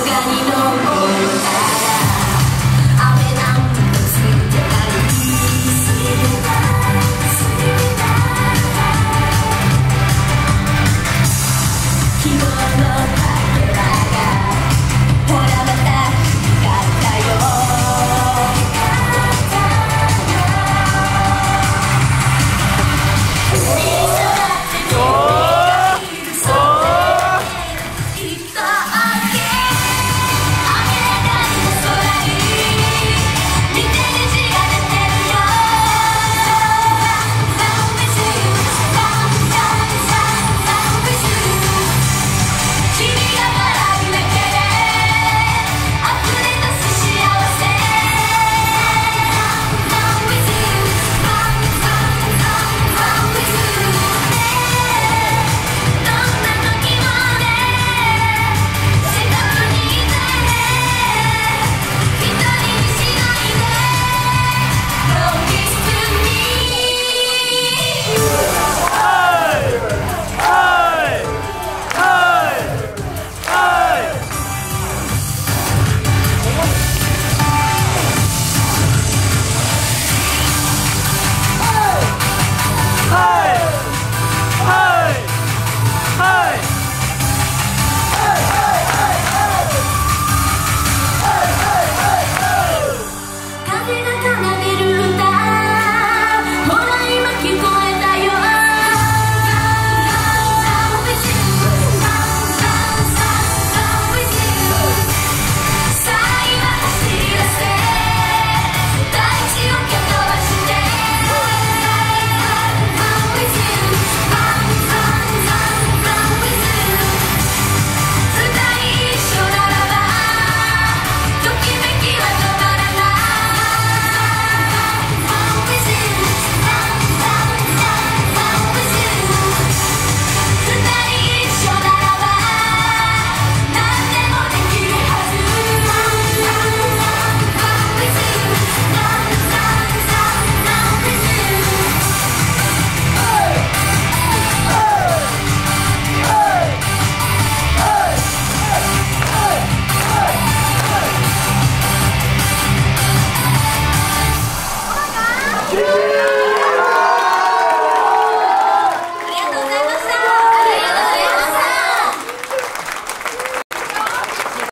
他に残った